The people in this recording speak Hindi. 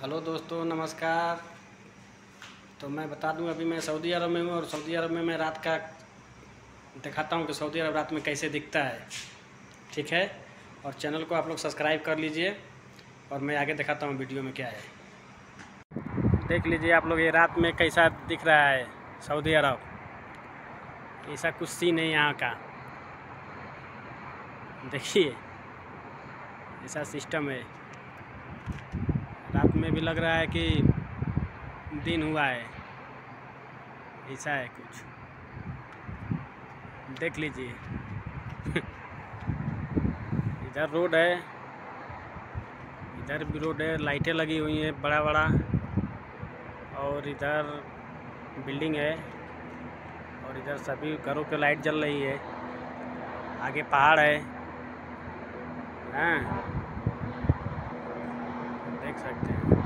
हेलो दोस्तों, नमस्कार। तो मैं बता दूँ, अभी मैं सऊदी अरब में हूँ और सऊदी अरब में मैं रात का दिखाता हूँ कि सऊदी अरब रात में कैसे दिखता है। ठीक है? और चैनल को आप लोग सब्सक्राइब कर लीजिए और मैं आगे दिखाता हूँ वीडियो में क्या है। देख लीजिए आप लोग, ये रात में कैसा दिख रहा है सऊदी अरब। ऐसा कुछ सीन है यहाँ का। देखिए, ऐसा सिस्टम है। में भी लग रहा है कि दिन हुआ है। ऐसा है कुछ। देख लीजिए। इधर रोड है। इधर भी रोड है। लाइटें लगी हुई हैं बड़ा बड़ा और इधर बिल्डिंग है। और इधर सभी घरों पे लाइट जल रही है। आगे पहाड़ है। हाँ। सकते हैं।